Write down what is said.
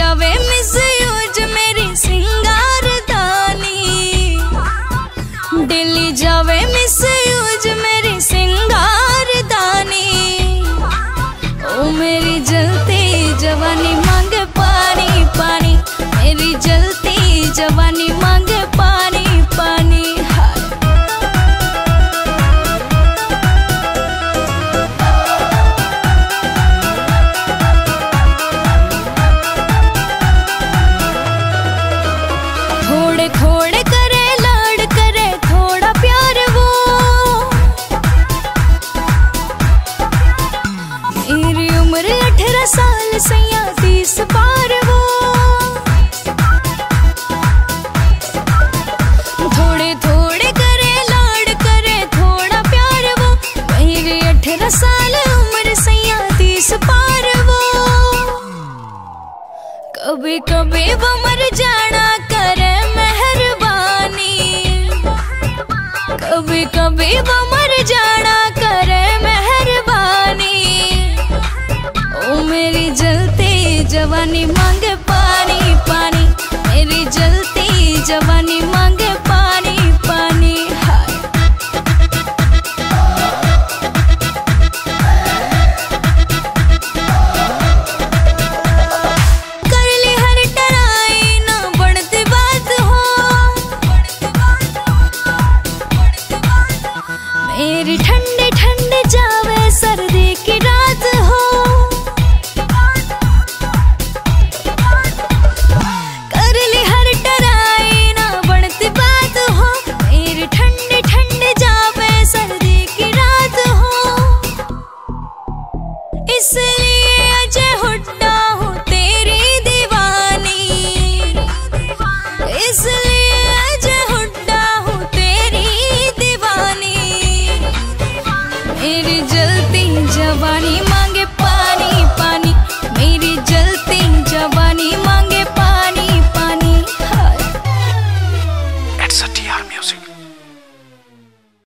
llave, mis you. थोड़े थोड़े करे, लाड करे, थोड़ा प्यार वो। मेरी उम्र अठारह साल सैया तीस पार वो। थोड़े थोड़े करे, लाड करे, थोड़ा प्यार वो। मेरी अठारह साल उम्र सैया तीस पार वो। कभी कभी वो मर जाना करे कभी कभी वो मर जाना करे मेहरबानी। ओ मेरी जलती जवानी, मांगे पानी पानी। मेरी जलती जवानी मेरी ठंडे ठंडे जावे सर्दी की रात हो। कर ली हर टराई, ना बढ़ती बात हो। ठंडे ठंडे जावे सर्दी की रात हो। इसलिए अजय हुड्डा हूँ तेरी दीवानी। इसलिए जलती जवानी